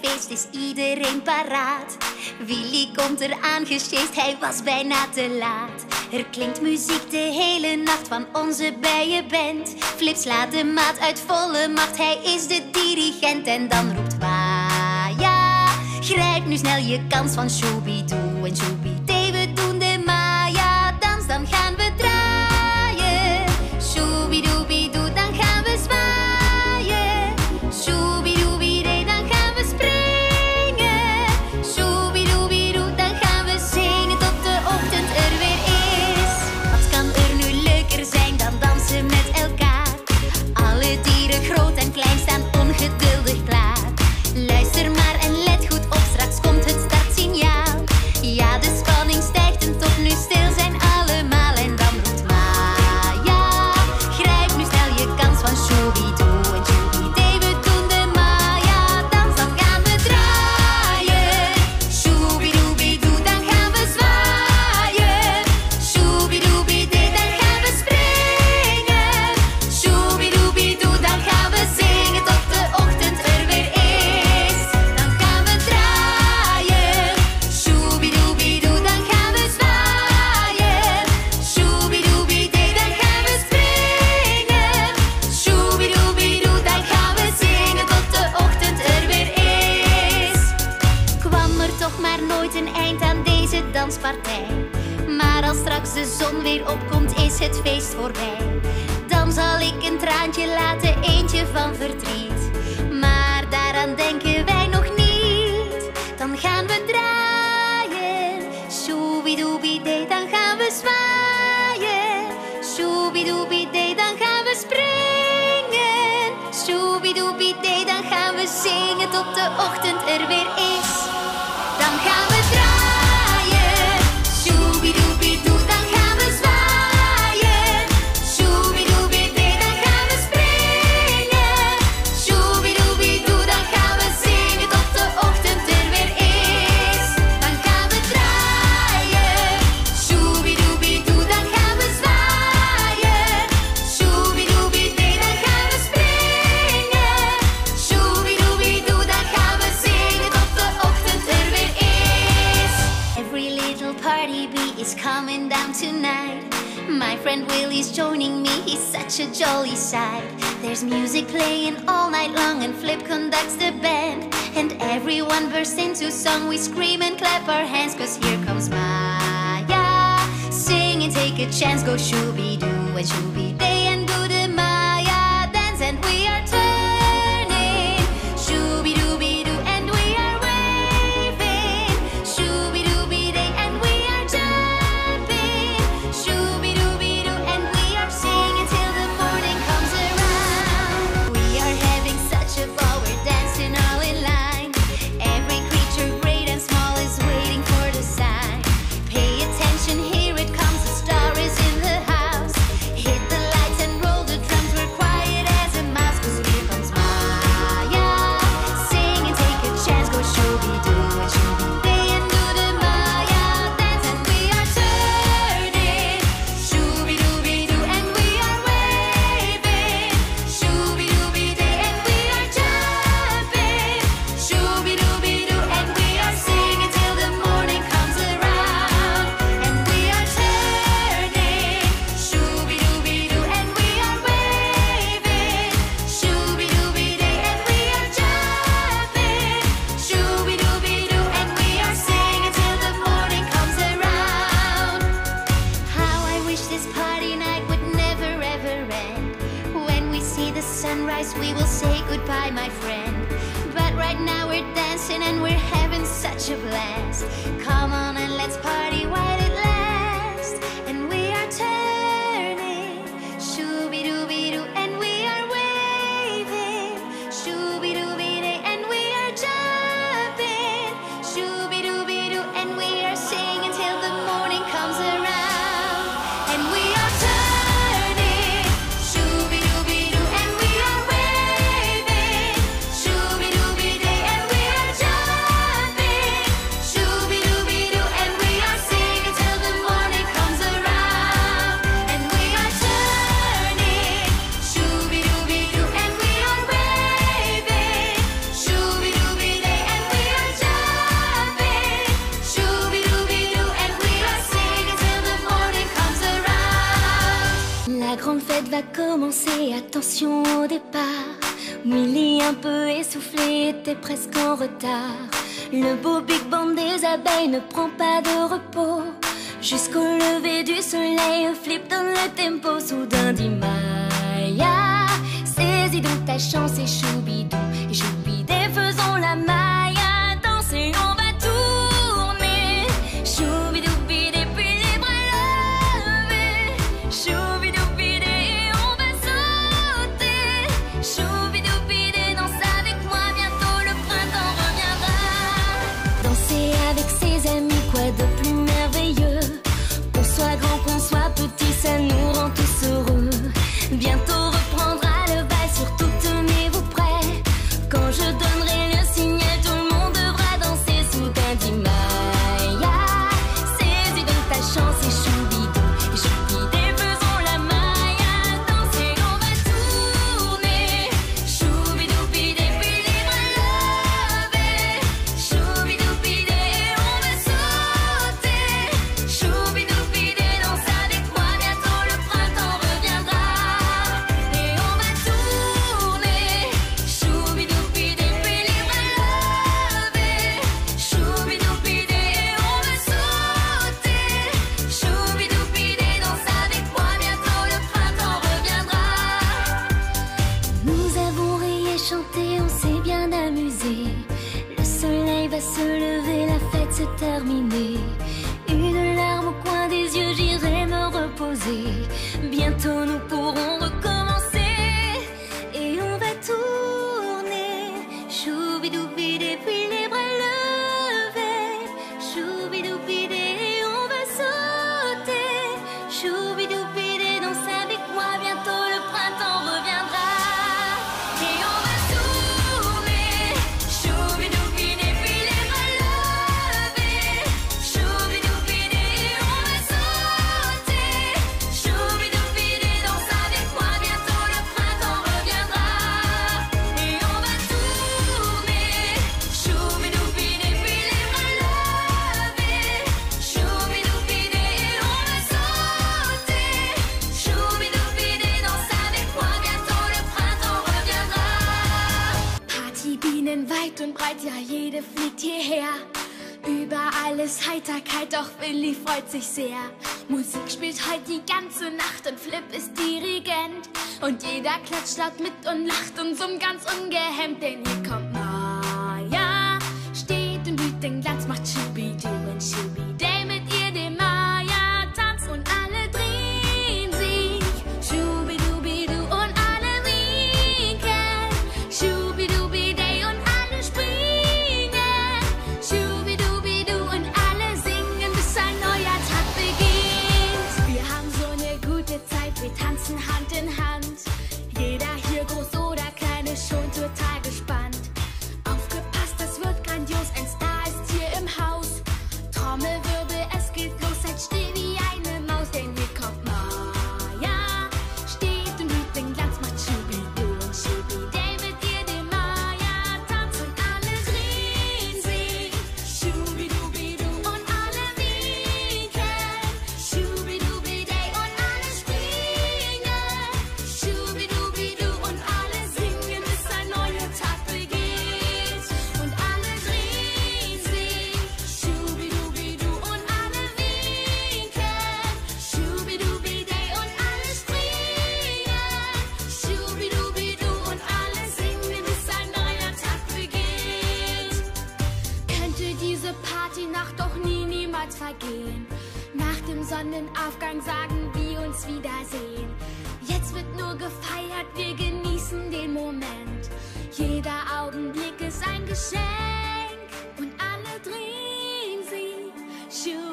feest is iedereen paraat. Willy komt er aangesjeest, hij was bijna te laat. Er klinkt muziek de hele nacht van onze bijenband. Flip slaat de maat uit volle macht, hij is de dirigent. En dan roept Waja, grijp nu snel je kans van Shooby-Doo en Shooby doobie dan gaan we zingen tot de ochtend er weer is. showy side. There's music playing all night long, and Flip conducts the band. And everyone bursts into song. We scream and clap our hands, cause here comes Maya. Sing and take a chance, go shooby doo and shooby day. But right now we're dancing and we're having such a blast. Come on and let's party while va commencer, attention au départ. Millie un peu essoufflée était presque en retard. Le beau Big Band des abeilles ne prend pas de repos. Jusqu'au lever du soleil, Flip donne le tempo. Soudain dit Maya, saisis donc ta chance et choubidou. Et choubidé, faisons la main. freut sich sehr. Musik spielt heute die ganze Nacht und Flip ist Dirigent. Und jeder klatscht laut mit und lacht und summt ganz ungehemmt, denn hier kommt Maya. Steht und blüht, den Glanz macht Schibi, und Schibi.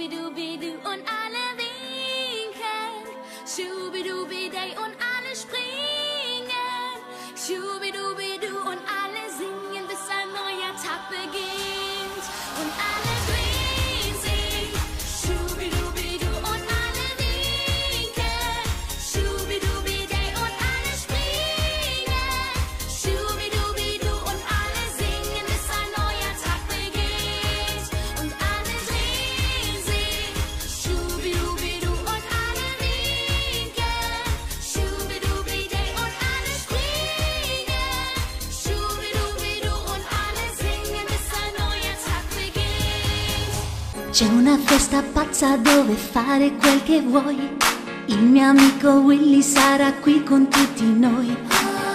Schubidubidu und alle winken. Schubidubiday und alle springen. Schubidubiday. C'è una festa pazza dove fare quel che vuoi. Il mio amico Willy sarà qui con tutti noi.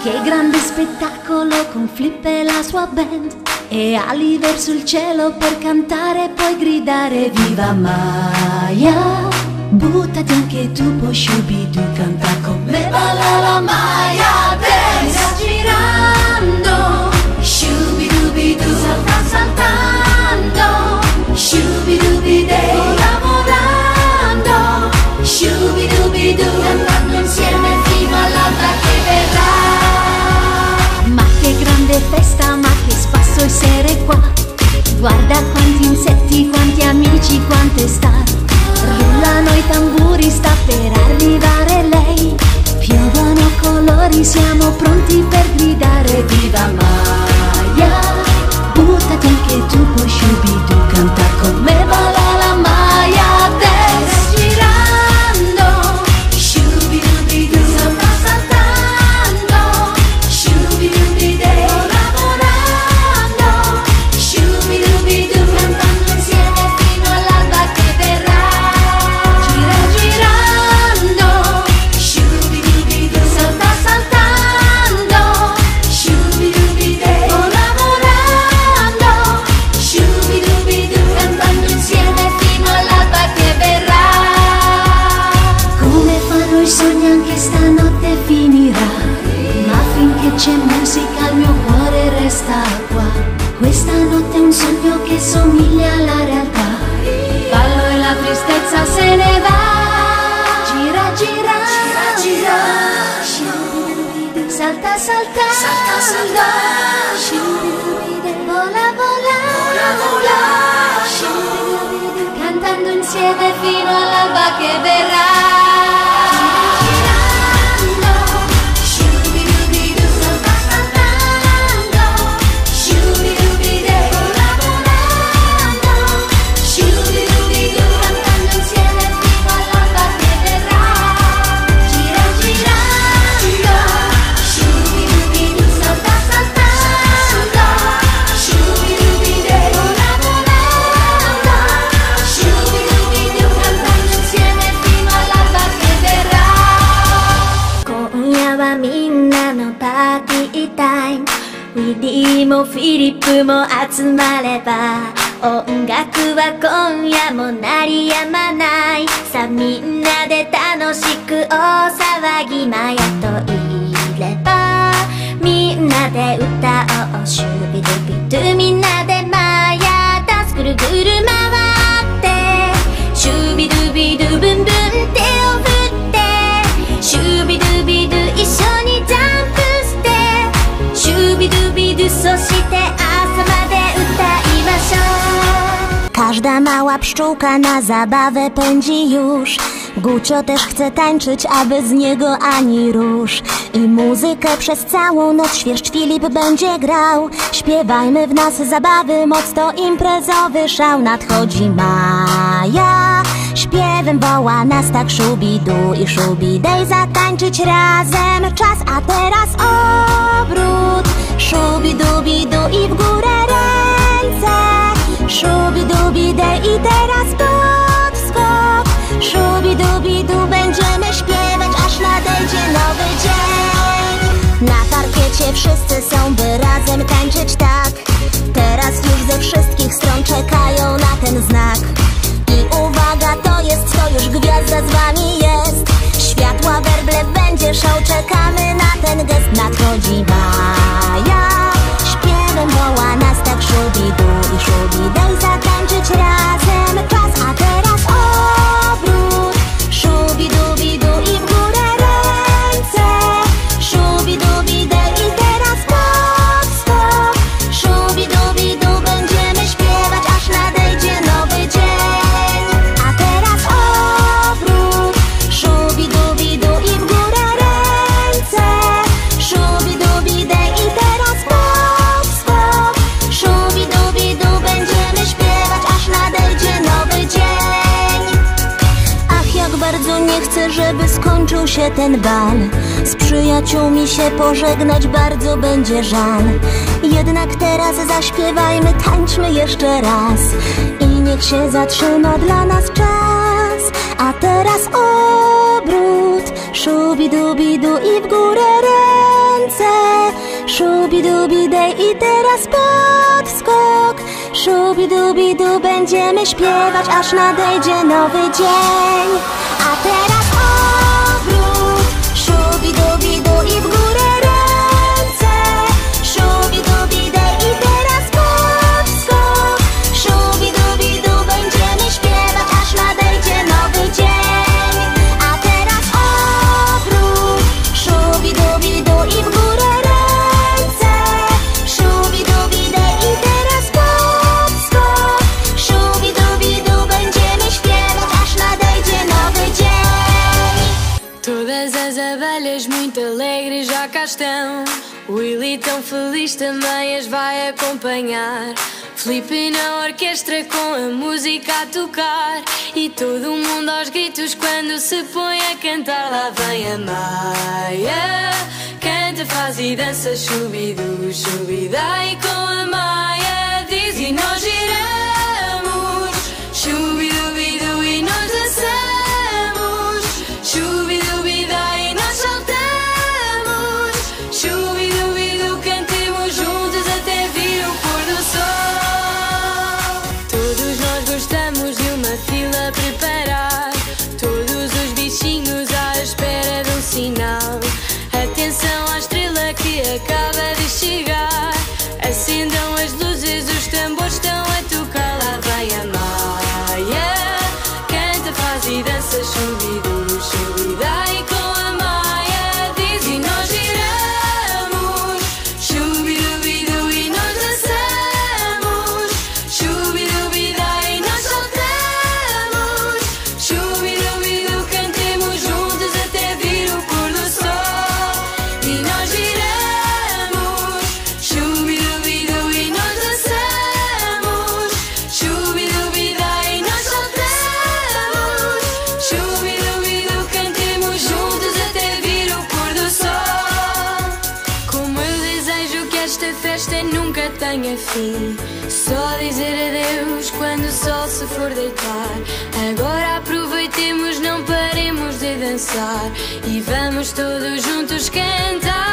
Che grande spettacolo con Flip e la sua band. E ali verso il cielo per cantare e poi gridare Viva Maya! Buttati anche tu, poi shubidu, canta con me, balla la Maya essere qua! Guarda quanti insetti, quanti amici, quante star Rullano i tamburi, sta per arrivare lei Piovono colori, siamo pronti sogni anche stanotte finirà Ma finché c'è musica il mio cuore resta qua. Questa notte è un sogno che somiglia alla realtà. Ballo e la tristezza se ne va. Gira, gira, gira, gira. Salta, salta, salta, salta. Vola, vola, vola, vola. Cantando insieme fino all'alba che verrà も集まれば音楽は今夜も鳴りやまない。さあみんなで楽しく大騒ぎマヤといれば。みんなで歌おう。シュビドビドゥみんなでマヤダスぐるぐる回って。シュビドゥビドゥ Każda mała pszczółka na zabawę pędzi już. Gucio też chce tańczyć, aby z niego ani rusz. I muzykę przez całą noc świerszcz Filip będzie grał. Śpiewajmy w nas zabawy, moc to imprezowy szał Nadchodzi Maja. Śpiewem woła nas tak szubidu i szubidej Zatańczyć razem. Czas, a teraz obrót. Szubidubidu i w górę ręce Szubidubidę i teraz podskok Szubidubidu będziemy śpiewać aż nadejdzie nowy dzień. Na parkiecie wszyscy są by razem tańczyć tak. Teraz już ze wszystkich stron czekają na ten znak. I uwaga to jest to już gwiazda z wami jest. Światła werble będzie show czekamy na ten gest. Nadchodzi Maja się ten bal Z przyjaciółmi się pożegnać bardzo będzie żal. Jednak teraz zaśpiewajmy, tańczmy jeszcze raz. I niech się zatrzyma dla nas czas. A teraz obrót. Szubidubidu i w górę ręce. Szubidubidej i teraz podskok. Szubidubidu będziemy śpiewać aż nadejdzie nowy dzień. A teraz ビドビドリブ acompanhar. Felipe na orquestra com a música a tocar. E todo mundo aos gritos quando se põe a cantar. Lá vem a Maia, canta, faz e dança, chubidu, chubida. E com a Maia diz e nós giramos. Chubidubidu e Só dizer adeus quando o sol se for deitar. Agora aproveitemos, não paremos de dançar. E vamos todos juntos cantar.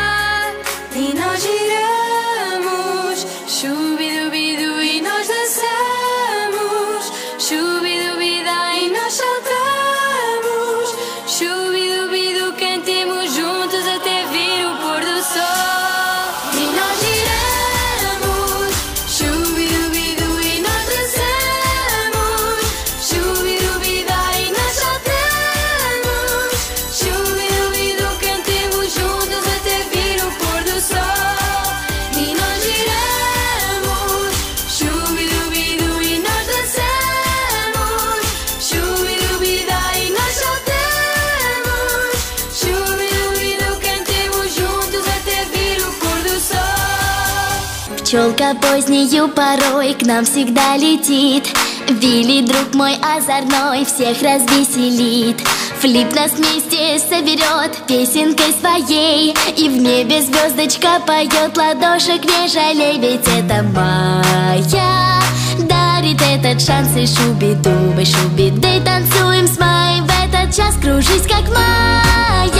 Пчелка позднею порой к нам всегда летит. Вилли, друг мой озорной, всех развеселит. Флип нас вместе соберет песенкой своей. И в небе звездочка поет, ладошек не жалей. Ведь это Майя дарит этот шанс И шуби-дубы, шуби-дей танцуем с Майей В этот час кружись, как Майя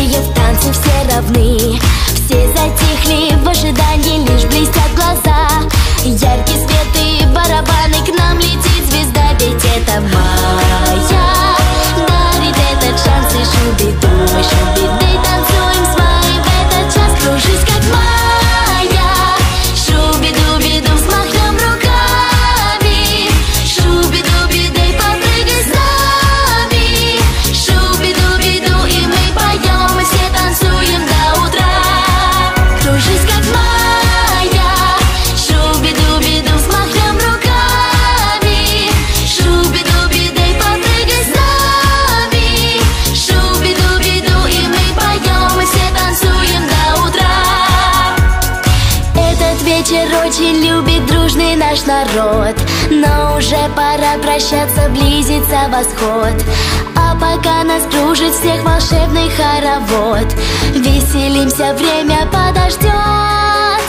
большие в танце все равны. Все затихли в ожидании, лишь блестят глаза. Яркий очень любит дружный наш народ. Но уже пора прощаться, близится восход. А пока нас кружит всех волшебный хоровод. Веселимся, время подождет.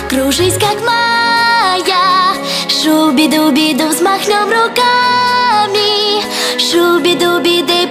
Кружись, как моя Шуби-дуби-ду, взмахнем руками. Шуби-дуби-дей,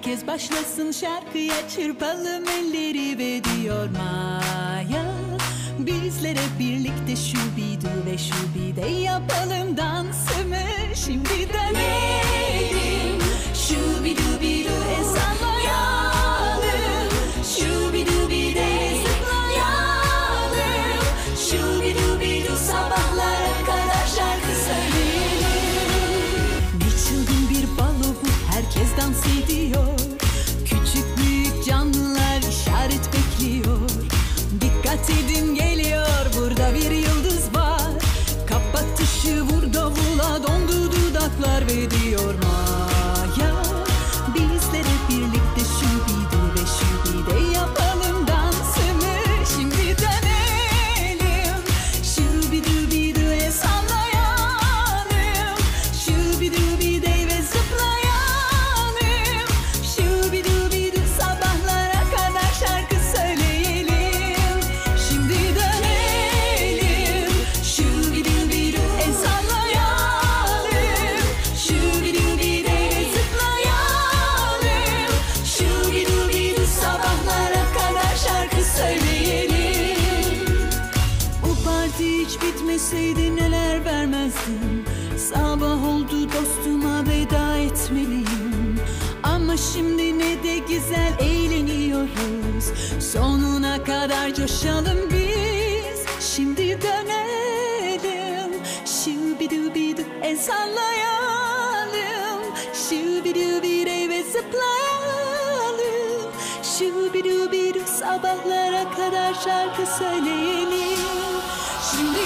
Herkes başlasın şarkıya çırpalım elleri ve diyor Maya Bizlere birlikte şu bir du ve şu bir de yapalım dansımı şimdiden Neydi? Şu bir du bir du kadar coşalım biz. Şimdi dönelim Şubidubidu el sallayalım. Şubidubide ve zıplayalım. Şubidubidu sabahlara kadar şarkı söyleyelim. Şimdi